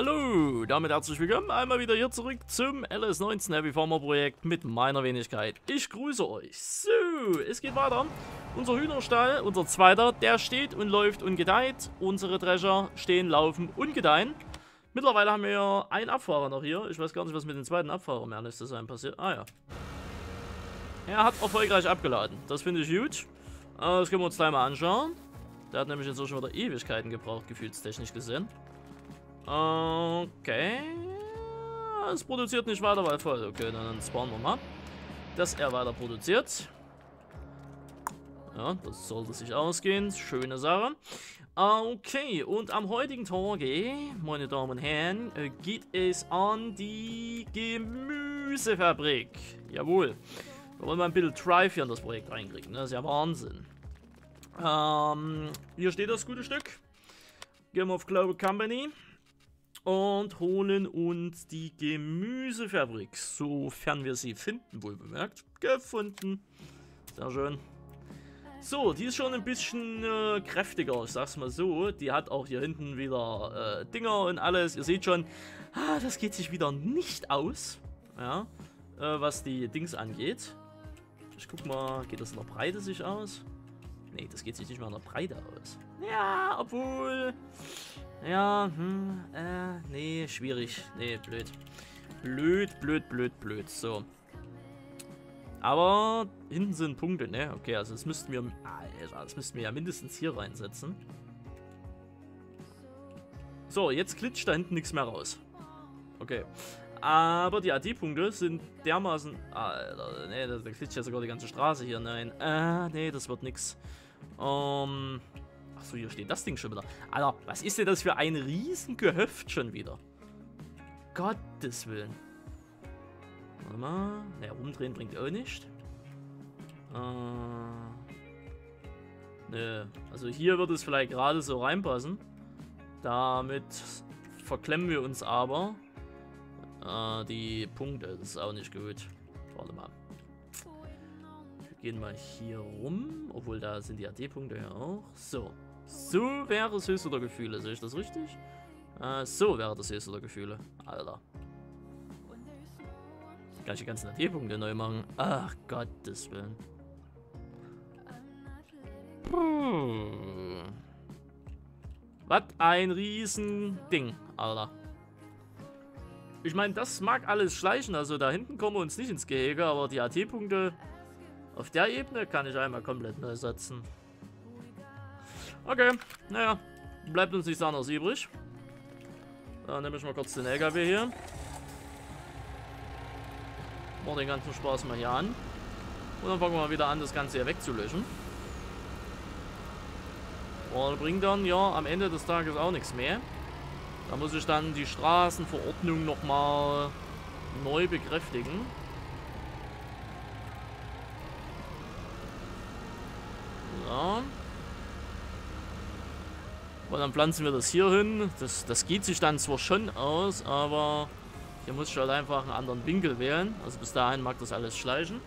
Hallo, damit herzlich willkommen einmal wieder hier zurück zum LS19 Heavy Farmer Projekt mit meiner Wenigkeit. Ich grüße euch. So, es geht weiter. Unser Hühnerstall, unser zweiter, der steht und läuft und gedeiht. Unsere Drescher stehen, laufen und gedeihen. Mittlerweile haben wir einen Abfahrer noch hier. Ich weiß gar nicht, was mit dem zweiten Abfahrer mehr nächste sein passiert. Ah ja. Er hat erfolgreich abgeladen. Das finde ich gut. Äh, das können wir uns gleich mal anschauen. Der hat nämlich inzwischen wieder Ewigkeiten gebraucht, gefühlstechnisch gesehen. Okay. Es produziert nicht weiter, weil voll. Okay, dann spawnen wir mal. Dass er weiter produziert. Ja, das sollte sich ausgehen. Schöne Sache. Okay, und am heutigen Tage, meine Damen und Herren, äh, geht es an die Gemüsefabrik. Jawohl. Wir wollen mal ein bisschen Drive hier in das Projekt reinkriegen. Ne? Das ist ja Wahnsinn. Ähm, hier steht das gute Stück. Wir auf Global Company und holen uns die Gemüsefabrik, sofern wir sie finden, wohl bemerkt. Gefunden. Sehr schön. So, die ist schon ein bisschen äh, kräftiger, ich sag's mal so. Die hat auch hier hinten wieder äh, Dinger und alles. Ihr seht schon, ah, das geht sich wieder nicht aus, ja, äh, was die Dings angeht. Ich guck mal, geht das in der Breite sich aus? Nee, das geht sich nicht mehr in der Breite aus. Ja, obwohl... Ja, hm, äh, nee, schwierig. Nee, blöd. Blöd, blöd, blöd, blöd. So. Aber hinten sind Punkte, ne? Okay, also das müssten wir... Alter, das müssten wir ja mindestens hier reinsetzen. So, jetzt klitscht da hinten nichts mehr raus. Okay. Aber die AD-Punkte sind dermaßen... Alter, ne, da, klitscht ja sogar die ganze Straße hier. Nein. Äh, nee, das wird nix. Ähm... Achso, hier steht das Ding schon wieder. Alter, was ist denn das für ein riesen Gehöft schon wieder? Gottes Willen. Warte mal. Ne, rumdrehen bringt auch nicht. Äh. Nö. Also hier wird es vielleicht gerade so reinpassen. Damit verklemmen wir uns aber äh, die Punkte. Das ist auch nicht gut. Warte mal. Wir gehen mal hier rum. Obwohl, da sind die AD-Punkte ja auch. So. So wäre es höchste der Gefühle. Sehe ich das richtig? Äh, so wäre das höchste der Gefühle. Alter. Kann ich die ganzen AT-Punkte neu machen? Ach, Gottes Willen. Puh. Was ein Riesending, Alter. Ich meine, das mag alles schleichen, also da hinten kommen wir uns nicht ins Gehege, aber die AT-Punkte auf der Ebene kann ich einmal komplett neu setzen. Okay, naja, bleibt uns nichts anderes übrig. Dann nehme ich mal kurz den LKW hier. Machen den ganzen Spaß mal hier an. Und dann fangen wir mal wieder an, das Ganze hier wegzulöschen. Und bringt dann ja am Ende des Tages auch nichts mehr. Da muss ich dann die Straßenverordnung nochmal neu bekräftigen. So. Und dann pflanzen wir das hier hin. Das, das geht sich dann zwar schon aus, aber hier muss ich halt einfach einen anderen Winkel wählen. Also bis dahin mag das alles schleichen.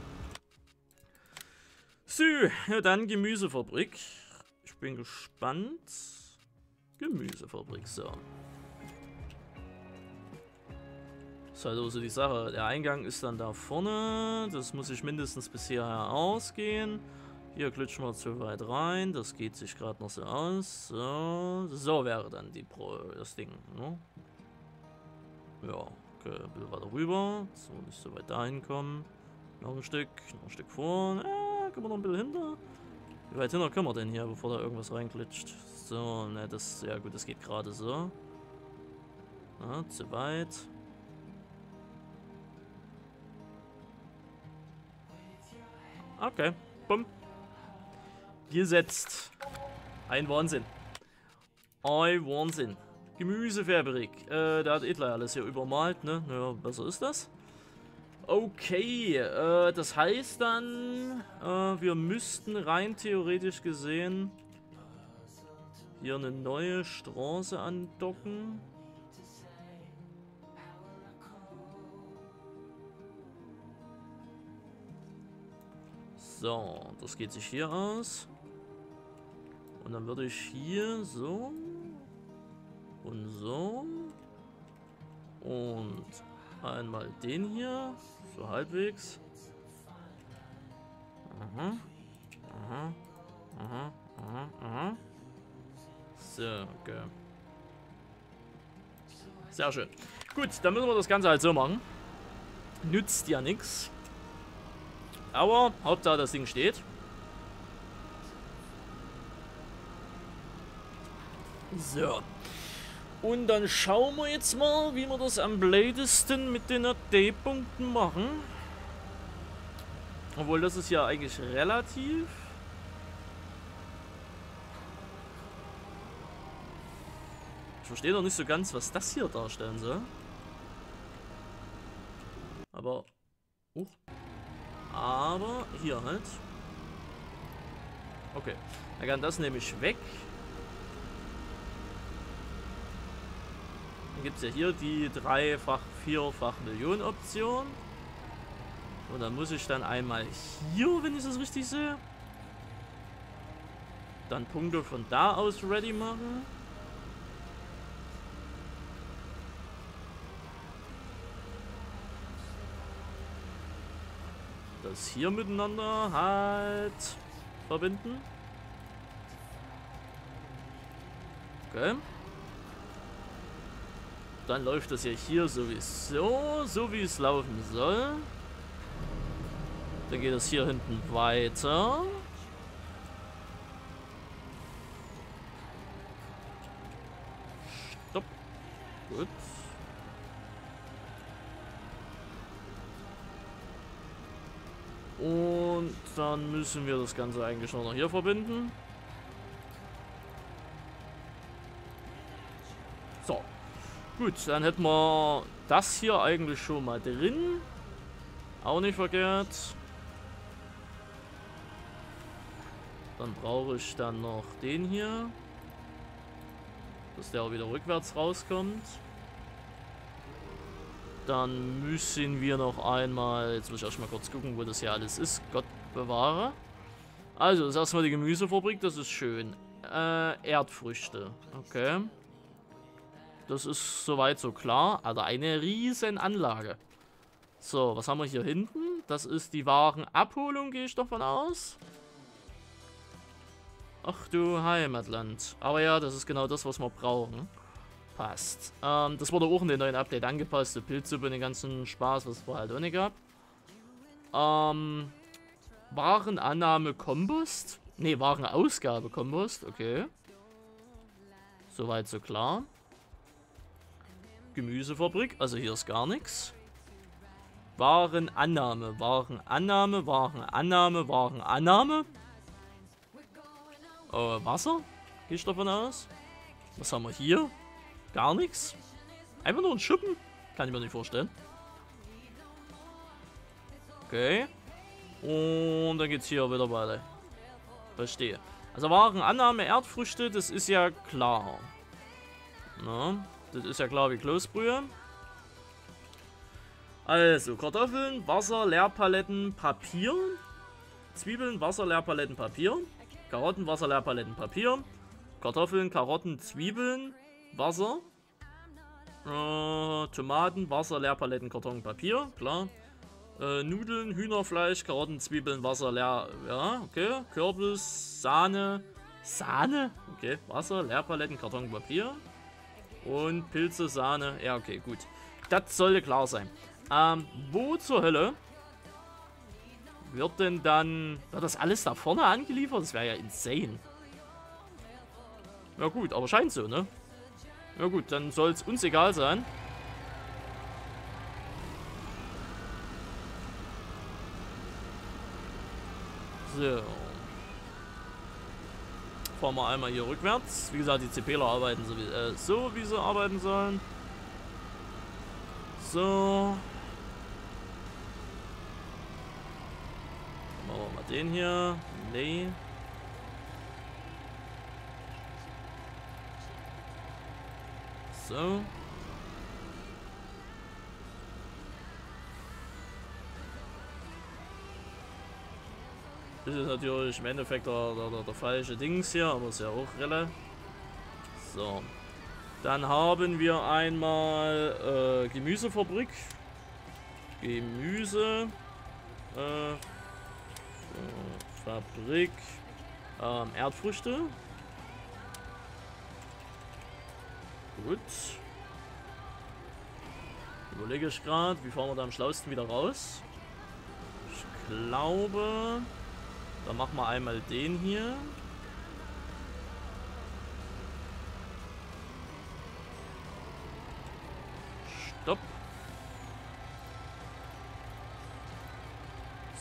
So, ja dann Gemüsefabrik. Ich bin gespannt. Gemüsefabrik, so. Ist halt also die Sache. Der Eingang ist dann da vorne. Das muss ich mindestens bis hierher ausgehen. Hier glitschen wir zu weit rein. Das geht sich gerade noch so aus. So, so wäre dann die Pro das Ding. Ne? Ja, okay, ein bisschen weiter rüber. So, nicht so weit dahin kommen. Noch ein Stück, noch ein Stück vor. Äh, können wir noch ein bisschen hinter? Wie weit hinter können wir denn hier, bevor da irgendwas reinglitscht? So, ne, das, ja gut, das geht gerade so. Ja, zu weit. Okay, bumm gesetzt. Ein Wahnsinn. Ein Wahnsinn. Gemüsefabrik. Äh, da hat Edler alles hier übermalt, ne? Naja, besser ist das. Okay, äh, das heißt dann, äh, wir müssten rein theoretisch gesehen hier eine neue Straße andocken. So, das geht sich hier aus. Und dann würde ich hier so und so Und einmal den hier. So halbwegs. Aha. Aha. Aha. Aha. Aha. So, okay. Sehr schön. Gut, dann müssen wir das Ganze halt so machen. Nützt ja nichts. Aber Hauptsache das Ding steht. So. Und dann schauen wir jetzt mal, wie wir das am bladesten mit den AD-Punkten machen. Obwohl, das ist ja eigentlich relativ. Ich verstehe noch nicht so ganz, was das hier darstellen soll. Aber... Uh, aber hier halt. Okay. Dann kann das nämlich weg. Dann gibt es ja hier die dreifach, vierfach Millionen Option. Und dann muss ich dann einmal hier, wenn ich das richtig sehe, dann Punkte von da aus ready machen. Das hier miteinander halt verbinden. Okay. Dann läuft das ja hier sowieso, so wie es laufen soll. Dann geht es hier hinten weiter. Stopp. Gut. Und dann müssen wir das Ganze eigentlich noch hier verbinden. So. Gut, dann hätten wir das hier eigentlich schon mal drin. Auch nicht verkehrt. Dann brauche ich dann noch den hier. Dass der auch wieder rückwärts rauskommt. Dann müssen wir noch einmal, jetzt muss ich erstmal kurz gucken, wo das hier alles ist. Gott bewahre. Also, das ist erstmal die Gemüsefabrik, das ist schön. Äh, Erdfrüchte. Okay. Das ist soweit so klar. Also eine riesen Anlage. So, was haben wir hier hinten? Das ist die Warenabholung, gehe ich davon aus. Ach du Heimatland. Aber ja, das ist genau das, was wir brauchen. Passt. Ähm, das wurde auch in den neuen Update angepasst. Die Pilzsuppe, den ganzen Spaß, was es vorher halt auch nicht gab. Ähm, Warenannahme Kompost. Ne, Warenausgabe Kompost. Okay. Soweit so klar. Gemüsefabrik. Also hier ist gar nichts. Warenannahme, Warenannahme, Warenannahme, Warenannahme. Äh, Wasser? Gehe ich davon aus. Was haben wir hier? Gar nichts. Einfach nur ein Schuppen? Kann ich mir nicht vorstellen. Okay. Und dann geht's hier wieder weiter. Verstehe. Also Warenannahme, Erdfrüchte, das ist ja klar. Na, das ist ja klar wie Kloßbrühe. Also, Kartoffeln, Wasser, Leerpaletten, Papier. Zwiebeln, Wasser, Leerpaletten, Papier. Karotten, Wasser, Leerpaletten, Papier. Kartoffeln, Karotten, Zwiebeln, Wasser. Äh, Tomaten, Wasser, Leerpaletten, Karton, Papier. Klar. Äh, Nudeln, Hühnerfleisch, Karotten, Zwiebeln, Wasser, Leer... Ja, okay. Kürbis, Sahne. Sahne? Okay. Wasser, Leerpaletten, Karton, Papier. Und Pilze, Sahne. Ja, okay, gut. Das sollte klar sein. Ähm, wo zur Hölle wird denn dann... Wird das alles da vorne angeliefert? Das wäre ja insane. Ja gut, aber scheint so, ne? Ja gut, dann soll es uns egal sein. So. Fahren wir einmal hier rückwärts. Wie gesagt, die CPler arbeiten so wie, äh, so, wie sie arbeiten sollen. So. Dann machen wir mal den hier. Nee. So. Das ist natürlich im Endeffekt der, der, der, falsche Dings hier, aber ist ja auch Relle. So. Dann haben wir einmal äh, Gemüsefabrik. Gemüse. Äh, Fabrik. Ähm, Erdfrüchte. Gut. Überlege ich gerade, wie fahren wir da am schlausten wieder raus? Ich glaube, da machen wir einmal den hier. Stopp.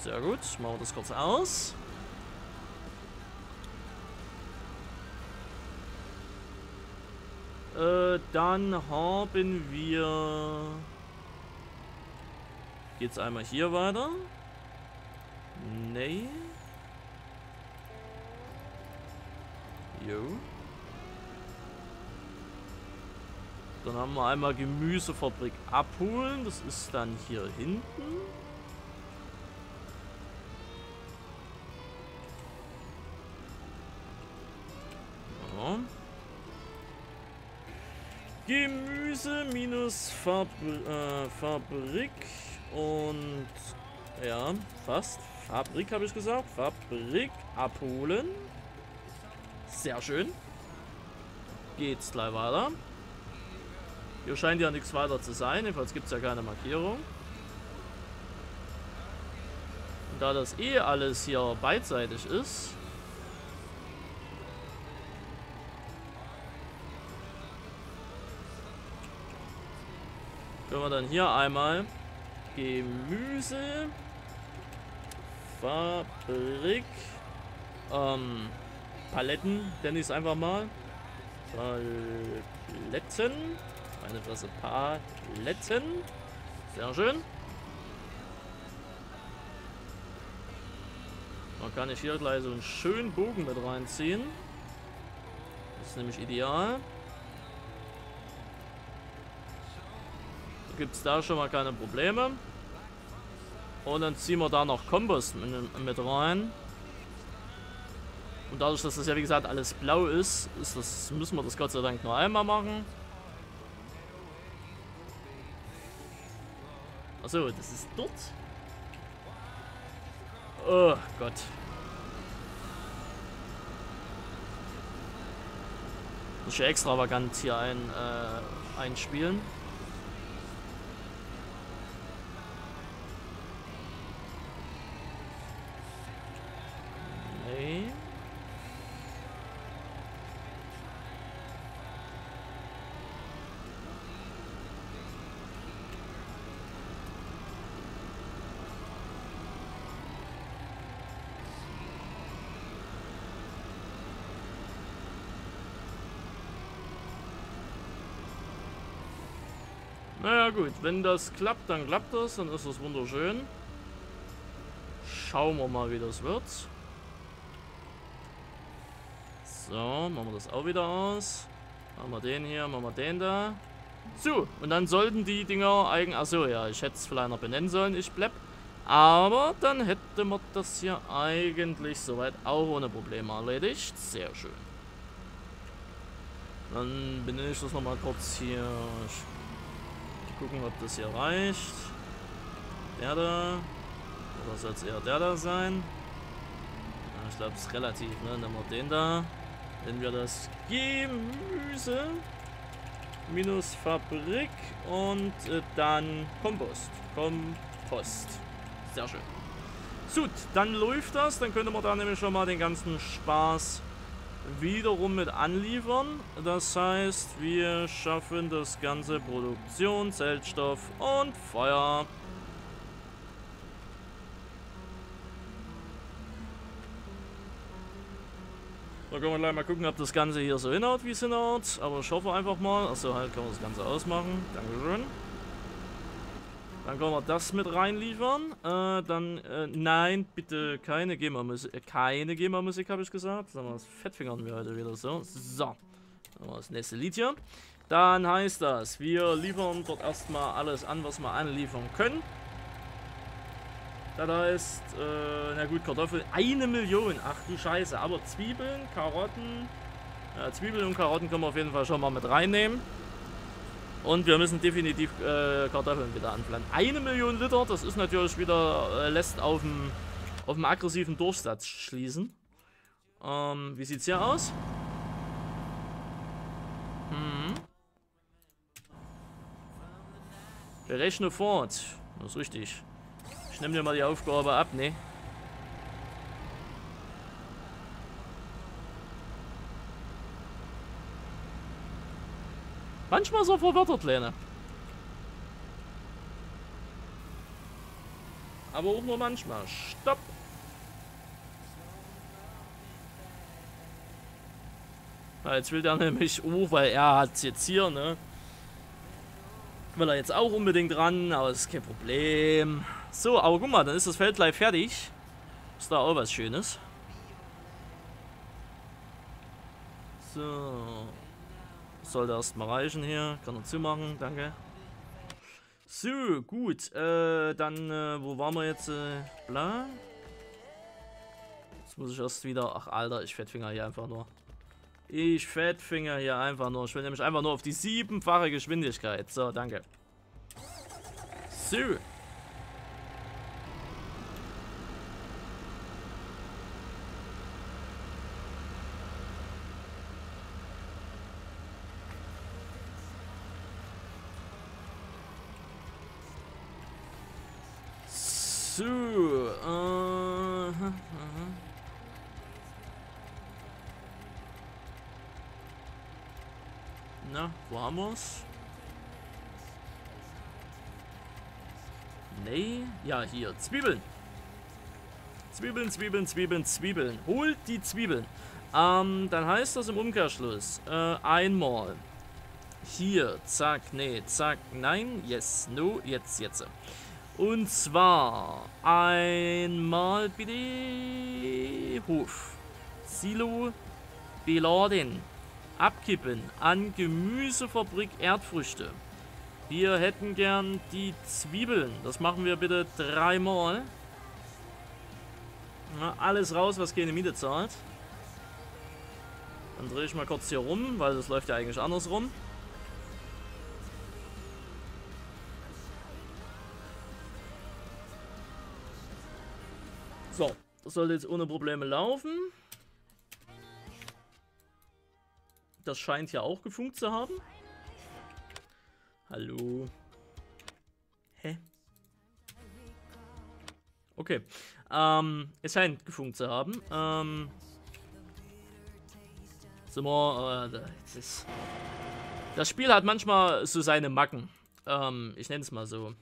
Sehr gut, machen wir das kurz aus. Äh, dann haben wir... Geht's einmal hier weiter? Nee. Jo. Dann haben wir einmal Gemüsefabrik abholen. Das ist dann hier hinten. Ja. Gemüse minus Fabri äh, Fabrik und ja, fast. Fabrik habe ich gesagt. Fabrik abholen. Sehr schön. Geht's gleich weiter. Hier scheint ja nichts weiter zu sein. Jedenfalls gibt es ja keine Markierung. Und da das eh alles hier beidseitig ist, können wir dann hier einmal Gemüse Fabrik ähm, Paletten, nenne ich es einfach mal. Paletten. Eine Fresse Paletten. Sehr schön. Man kann ich hier gleich so einen schönen Bogen mit reinziehen. Das ist nämlich ideal. Gibt es da schon mal keine Probleme. Und dann ziehen wir da noch Kompost mit, mit rein. Und dadurch, dass das ja wie gesagt alles blau ist, ist das, müssen wir das Gott sei Dank nur einmal machen. Achso, das ist dort. Oh Gott. Muss ich extravagant hier ein, äh, einspielen. Naja gut, wenn das klappt, dann klappt das, dann ist das wunderschön. Schauen wir mal, wie das wird. So, machen wir das auch wieder aus. Machen wir den hier, machen wir den da. So, und dann sollten die Dinger eigentlich... Achso, ja, ich hätte es vielleicht noch benennen sollen, ich bleib. Aber dann hätte man das hier eigentlich soweit auch ohne Probleme erledigt. Sehr schön. Dann benenne ich das nochmal kurz hier. Ich Gucken, ob das hier reicht. Der da. Oder soll es eher der da sein? Ja, ich glaube, es ist relativ. Ne? Nehmen wir den da. Wenn wir das Gemüse minus Fabrik und äh, dann Kompost. Kompost. Sehr schön. Gut, dann läuft das. Dann könnte man da nämlich schon mal den ganzen Spaß wiederum mit anliefern. Das heißt, wir schaffen das ganze Produktion, Zeltstoff und Feuer. Da können wir gleich mal gucken, ob das Ganze hier so hinhaut, wie es hinhaut. Aber ich hoffe einfach mal. Achso, halt können wir das Ganze ausmachen. Dankeschön. Dann können wir das mit reinliefern. Äh, dann, äh, nein, bitte keine GEMA-Musik. Äh, keine GEMA-Musik, habe ich gesagt. Sagen wir, das fettfingern wir heute wieder so. So. Das nächste Lied hier. Dann heißt das, wir liefern dort erstmal alles an, was wir anliefern können. Das heißt, äh, na gut, Kartoffeln, eine Million. Ach du Scheiße. Aber Zwiebeln, Karotten, Zwiebeln und Karotten können wir auf jeden Fall schon mal mit reinnehmen. Und wir müssen definitiv äh, Kartoffeln wieder anpflanzen. Eine Million Liter, das ist natürlich wieder, äh, lässt auf dem auf dem aggressiven Durchsatz schließen. Ähm, wie sieht's hier aus? Hm. Berechne fort. Das ist richtig. Ich nehme dir mal die Aufgabe ab, ne? Manchmal so verwirrt, Kleine. Aber auch nur manchmal. Stopp! Jetzt will der nämlich, oh, weil er hat jetzt hier, ne? Will er jetzt auch unbedingt ran, aber ist kein Problem. So, aber guck mal, dann ist das Feld gleich fertig. Ist da auch was Schönes. So. Sollte erstmal reichen hier. Kann er zumachen, danke. So, gut. Äh, dann, äh, wo waren wir jetzt? Äh, bla. Jetzt muss ich erst wieder... Ach, Alter, ich Fettfinger hier einfach nur. Ich Fettfinger hier einfach nur. Ich will nämlich einfach nur auf die siebenfache Geschwindigkeit. So, danke. So äh, uh -huh. Na, wo haben wir's? Nee, ja, hier. Zwiebeln. Zwiebeln, Zwiebeln, Zwiebeln, Zwiebeln. Holt die Zwiebeln. Ähm, dann heißt das im Umkehrschluss, äh, einmal hier, zack, nee, zack, nein, yes, no, jetzt, jetzt. Und zwar einmal bitte Hof, Silo, beladen abkippen an Gemüsefabrik Erdfrüchte. Wir hätten gern die Zwiebeln. Das machen wir bitte dreimal. Na, alles raus, was keine Miete zahlt. Dann drehe ich mal kurz hier rum, weil das läuft ja eigentlich andersrum. So, das sollte jetzt ohne Probleme laufen. Das scheint ja auch gefunkt zu haben. Hallo. Hä? Okay. Ähm, es scheint gefunkt zu haben. Ähm. Sind wir, äh, das, das Spiel hat manchmal so seine Macken. Ähm, ich nenne es mal so.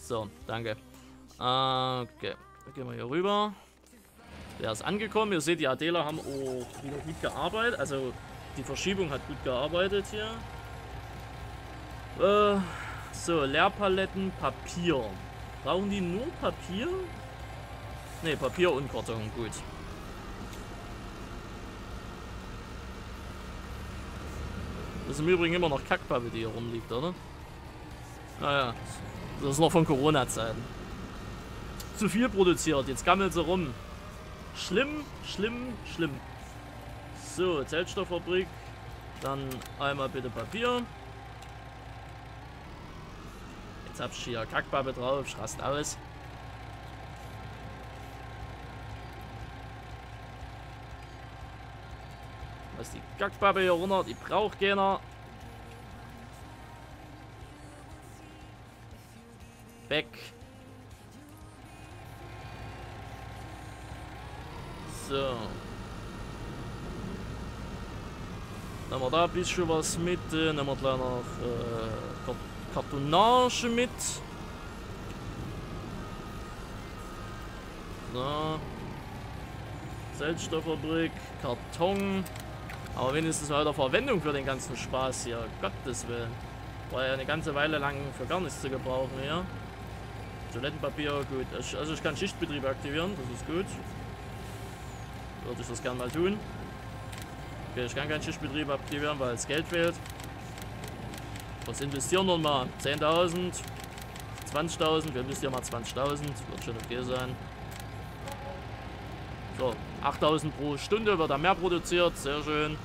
So, danke. Äh, okay. Gehen wir hier rüber. Der ist angekommen. Ihr seht, die Adela haben auch wieder gut gearbeitet. Also die Verschiebung hat gut gearbeitet hier. Äh, so, Leerpaletten, Papier. Brauchen die nur Papier? Ne, Papier und Karton, gut. Das ist im Übrigen immer noch Kackpappe, die hier rumliegt, oder? Naja, ah das ist noch von Corona-Zeiten. Zu viel produziert, jetzt gammelt sie rum. Schlimm, schlimm, schlimm. So, Zellstofffabrik. Dann einmal bitte Papier. Jetzt hab ich hier Kackpappe drauf, ich rast aus. Was die Kackpappe hier runter, die braucht keiner. Weg. So. Nehmen wir da ein bisschen was mit. Äh, nehmen wir gleich noch äh, Kartonage mit. So. Selbststofffabrik, Karton. Aber wenigstens weiter Verwendung für den ganzen Spaß hier. Gottes Willen. War ja eine ganze Weile lang für gar nichts zu gebrauchen hier. Toilettenpapier, gut. Also ich kann Schichtbetrieb aktivieren, das ist gut würde ich das gerne mal tun. Okay, ich kann keinen Schichtbetrieb aktivieren, weil es Geld fehlt. Was investieren wir mal? 10.000, 20.000, wir investieren mal 20.000, wird schon okay sein. So, 8000 pro Stunde wird da mehr produziert. Sehr schön.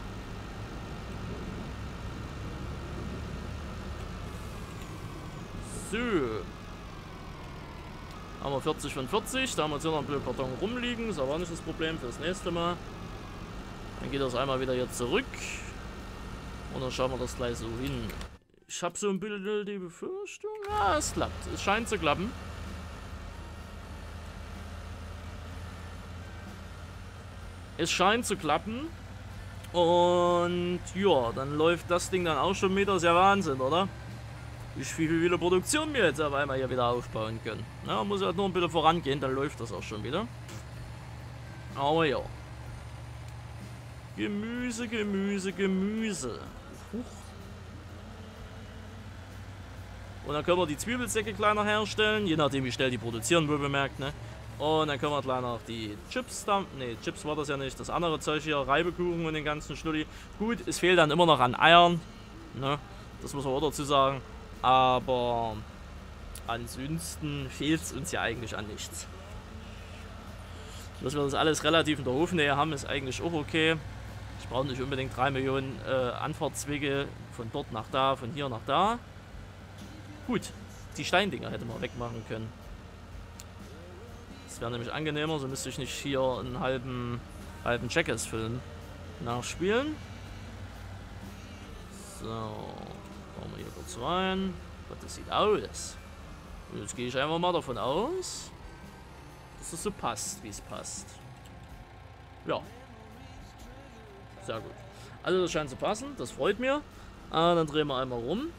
So. Haben wir 40 von 40. Da haben wir jetzt hier noch ein bisschen Karton rumliegen. Ist aber nicht das Problem für das nächste Mal. Dann geht das einmal wieder hier zurück. Und dann schauen wir das gleich so hin. Ich habe so ein bisschen die Befürchtung. Ja, es klappt. Es scheint zu klappen. Es scheint zu klappen. Und ja, dann läuft das Ding dann auch schon wieder. Das ist ja Wahnsinn, oder? Wie viel, viele Produktion wir jetzt auf einmal hier wieder aufbauen können. Ja, muss halt nur ein bisschen vorangehen, dann läuft das auch schon wieder. Aber ja. Gemüse, Gemüse, Gemüse. Huch. Und dann können wir die Zwiebelsäcke kleiner herstellen, je nachdem wie schnell die produzieren, wohl bemerkt, ne? Und dann können wir gleich noch die Chips da, ne, Chips war das ja nicht, das andere Zeug hier, Reibekuchen und den ganzen Schluddi. Gut, es fehlt dann immer noch an Eiern, ne? Das muss man auch dazu sagen. Aber ansonsten fehlt es uns ja eigentlich an nichts. Dass wir das alles relativ in der Hofnähe haben, ist eigentlich auch okay. Ich brauche nicht unbedingt 3 Millionen äh, Anfahrtswege von dort nach da, von hier nach da. Gut, die Steindinger hätte man wegmachen können. Das wäre nämlich angenehmer, so müsste ich nicht hier einen halben, halben Jackass-Film nachspielen. So. Machen wir hier kurz rein. Gott, das sieht aus. Und jetzt gehe ich einfach mal davon aus, dass es so passt, wie es passt. Ja. Sehr gut. Also das scheint zu passen, das freut mir. Ah, dann drehen wir einmal rum.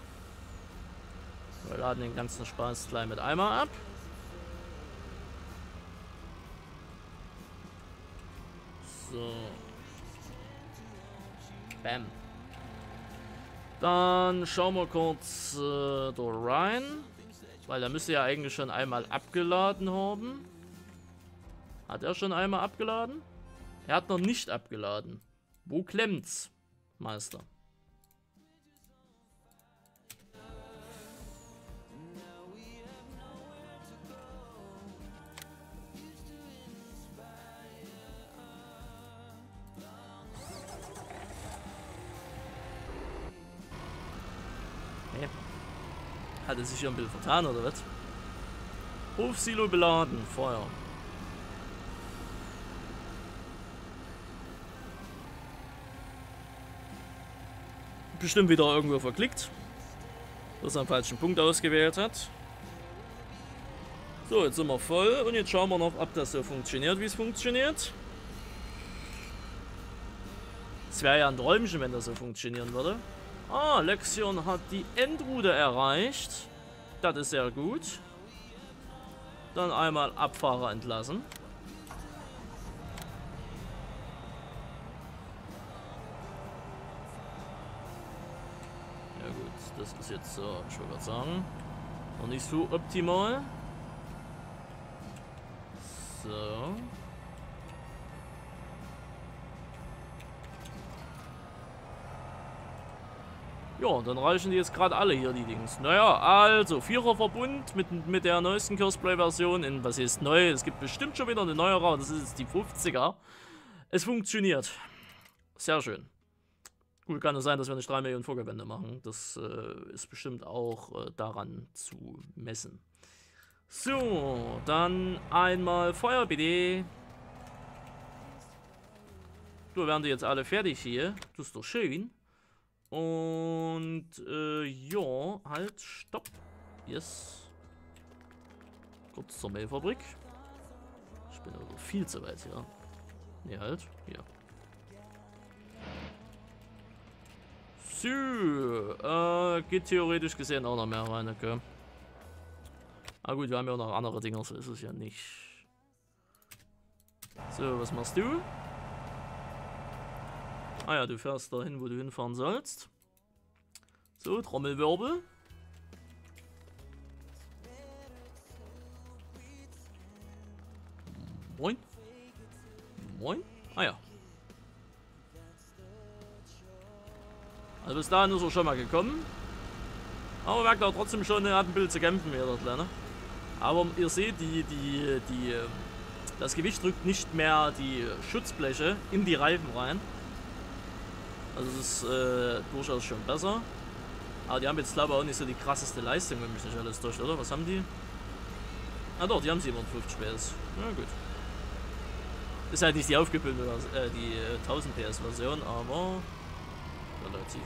Wir laden den ganzen Spaß gleich mit einmal ab. So. Bam. Dann schauen wir kurz äh, da rein. Weil er müsste ja eigentlich schon einmal abgeladen haben. Hat er schon einmal abgeladen? Er hat noch nicht abgeladen. Wo klemmt's, Meister? Hat er sich hier ein bisschen vertan, oder was? Hofsilo beladen. Feuer. Bestimmt wieder irgendwo verklickt. Dass er einen falschen Punkt ausgewählt hat. So, jetzt sind wir voll und jetzt schauen wir noch, ob das so funktioniert, wie es funktioniert. Es wäre ja ein Träumchen, wenn das so funktionieren würde. Ah, Lexion hat die Endroute erreicht. Das ist sehr gut. Dann einmal Abfahrer entlassen. Ja gut, das ist jetzt so, ich würde sagen, noch nicht so optimal. So. Ja, dann reichen die jetzt gerade alle hier, die Dings. Naja, also, Viererverbund mit, mit der neuesten Cosplay-Version in, was ist neu? Es gibt bestimmt schon wieder eine neuere, das ist jetzt die 50er. Es funktioniert. Sehr schön. Gut, kann es sein, dass wir nicht 3 Millionen Vorgewände machen. Das äh, ist bestimmt auch äh, daran zu messen. So, dann einmal Feuer bitte. Du, werden die jetzt alle fertig hier. Das ist doch schön. Und, äh, ja, halt, stopp. Yes. Kurz zur Mailfabrik. Ich bin also viel zu weit hier. Ne, halt, hier. So, äh, geht theoretisch gesehen auch noch mehr rein, okay. Ah gut, wir haben ja auch noch andere Dinger, so ist es ja nicht. So, was machst du? Ah ja, du fährst dahin, wo du hinfahren sollst. So, Trommelwirbel. Moin. Moin. Ah ja. Also bis dahin ist er schon mal gekommen. Aber merkt auch trotzdem schon, er hat ein bisschen zu kämpfen hier dort, ne? Aber ihr seht, die, die, die, Das Gewicht drückt nicht mehr die Schutzbleche in die Reifen rein. Also das ist äh, durchaus schon besser. Aber die haben jetzt glaube ich auch nicht so die krasseste Leistung, wenn mich nicht alles durch, oder? Was haben die? Ah doch, die haben 750 PS. Na gut. Ist halt nicht die aufgebildete, äh, die äh, 1000 PS Version, aber relativ.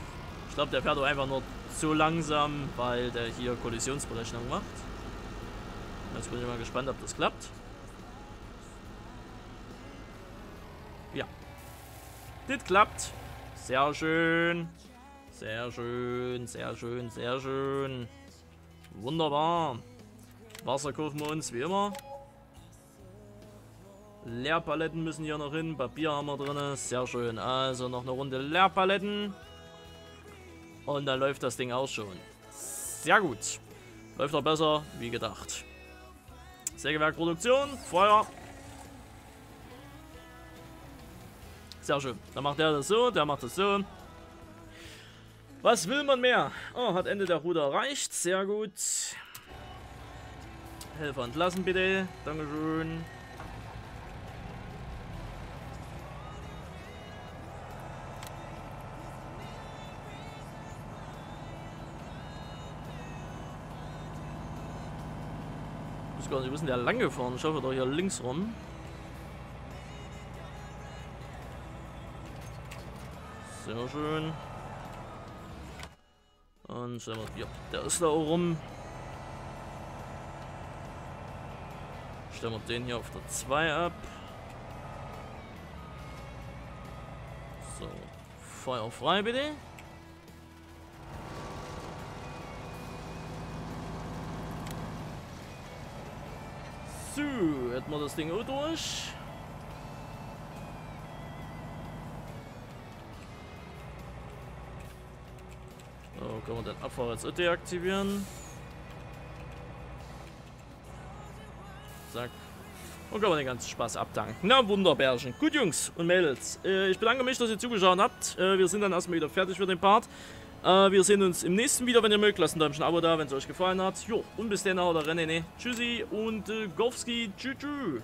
Ich glaube, der fährt auch einfach nur so langsam, weil der hier Kollisionsberechnung macht. Jetzt bin ich mal gespannt, ob das klappt. Ja. Das klappt. Sehr schön. Sehr schön, sehr schön, sehr schön. Wunderbar. Wasser kaufen wir uns wie immer. Leerpaletten müssen hier noch hin. Papier haben wir drin. Sehr schön. Also noch eine Runde Leerpaletten. Und dann läuft das Ding auch schon. Sehr gut. Läuft doch besser wie gedacht. Sägewerk Produktion. Feuer. Sehr schön. Dann macht der das so, der macht das so. Was will man mehr? Oh, hat Ende der Route erreicht. Sehr gut. Helfer entlassen bitte. Dankeschön. Ich weiß gar nicht, denn der lang gefahren? Ich hoffe doch hier links rum. Sehr schön. Und stellen wir, ja, der ist da auch rum. Stellen wir den hier auf der 2 ab. So, Feuer frei bitte. So, hätten wir das Ding auch durch. Können wir den Abfahrer jetzt deaktivieren. Zack. Und können wir den ganzen Spaß abdanken. Na, Wunderbärchen. Gut, Jungs und Mädels. Äh, ich bedanke mich, dass ihr zugeschaut habt. Äh, wir sind dann erstmal wieder fertig für den Part. Äh, wir sehen uns im nächsten Video, wenn ihr mögt. Lasst ein Däumchen Abo da, wenn es euch gefallen hat. Jo, und bis dann, haut rein, ne. Tschüssi und äh, Gowski. Tschüss, tschüss.